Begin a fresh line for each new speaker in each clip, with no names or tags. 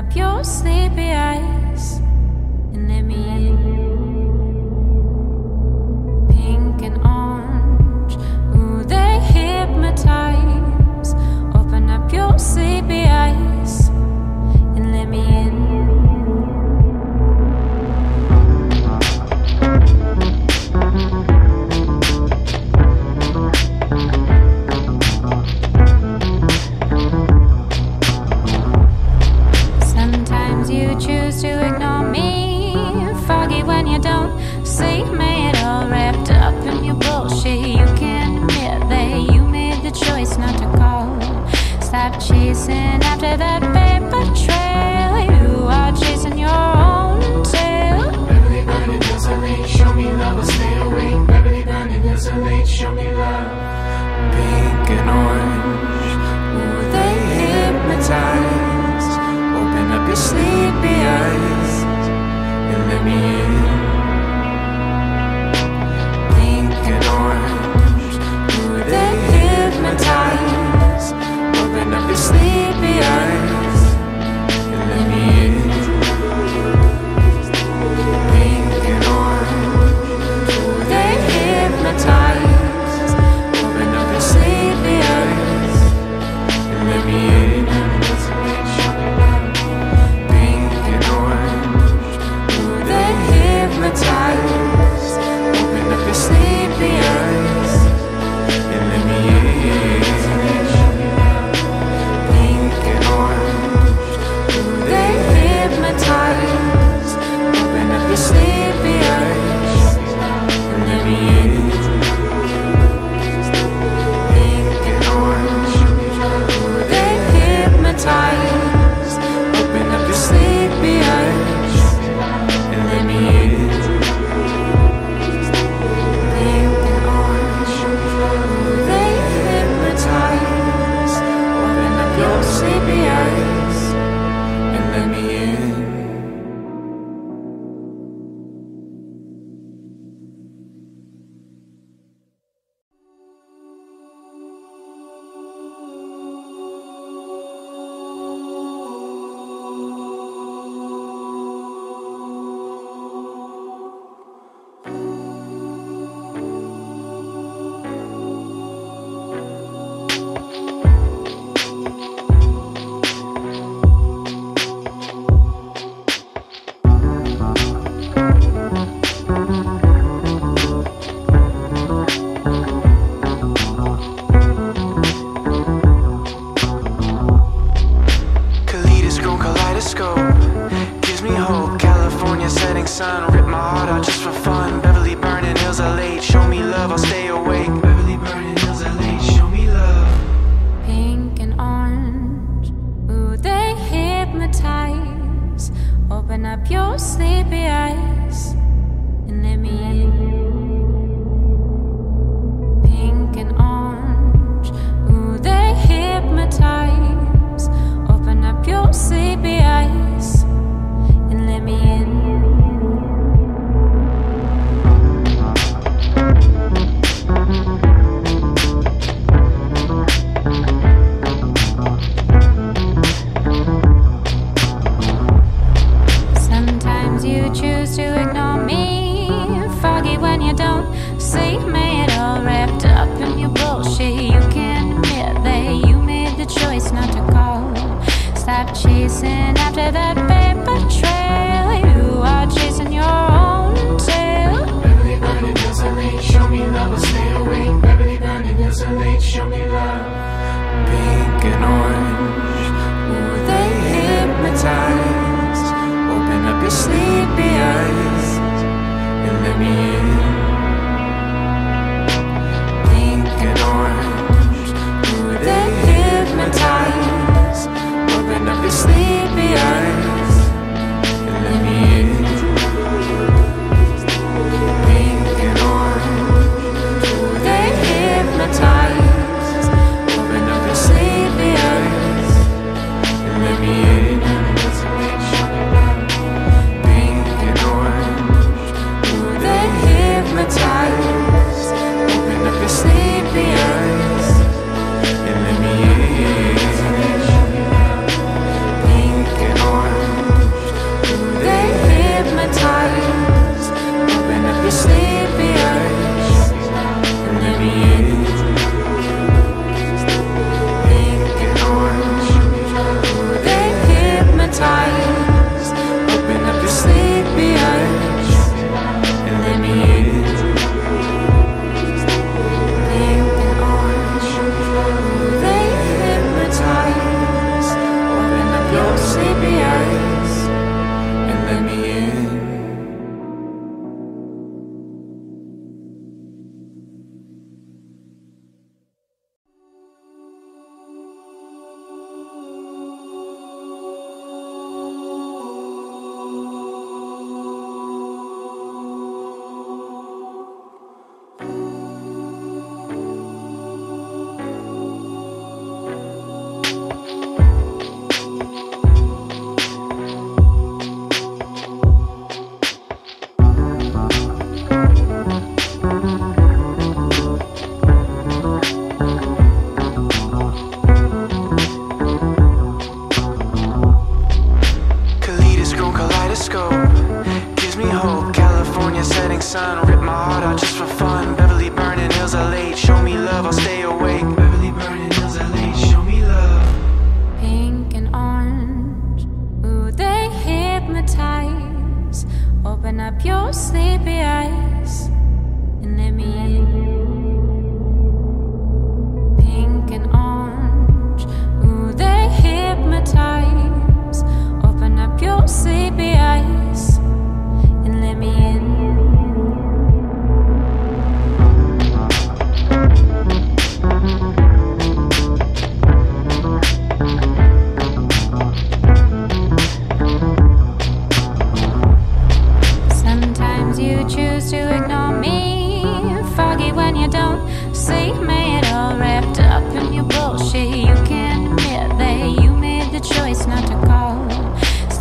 up your sleepy eyes and let me in. sun, rip my heart out just for fun. Beverly burning hills are late. Show me love, I'll stay. See me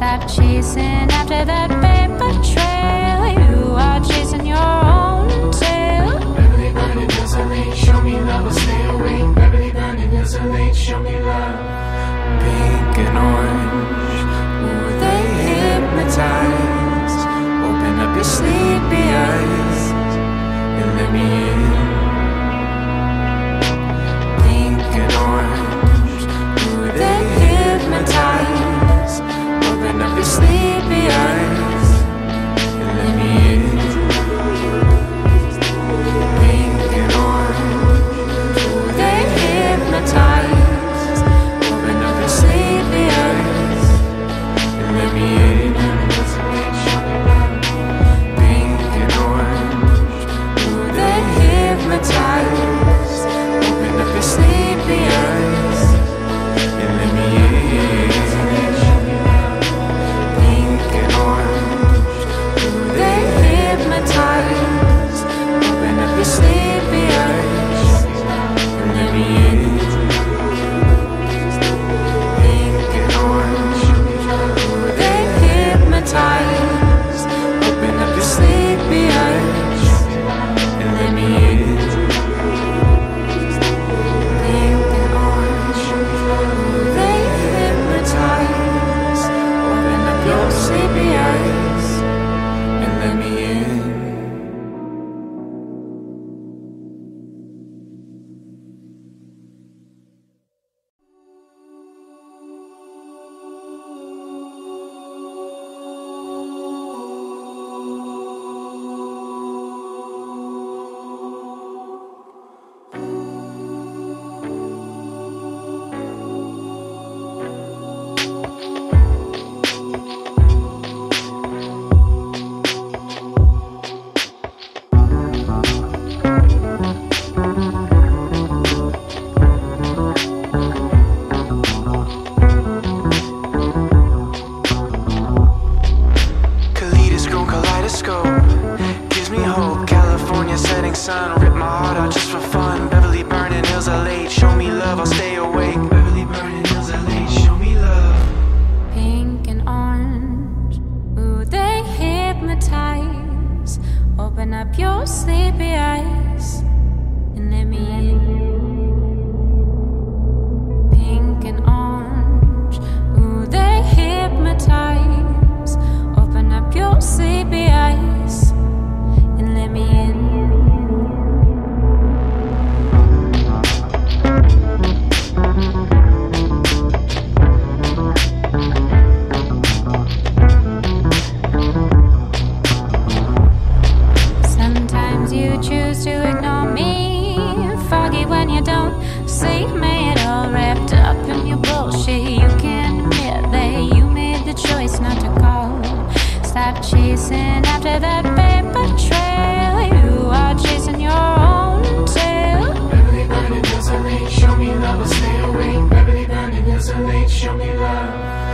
stop chasing after that paper trail. You are chasing your own tail.
Beverly burning misery, show me love or stay away. Beverly burning misery, show me love. Pink and orange, ooh, they hypnotize. Up your sleepy eyes late, show me love.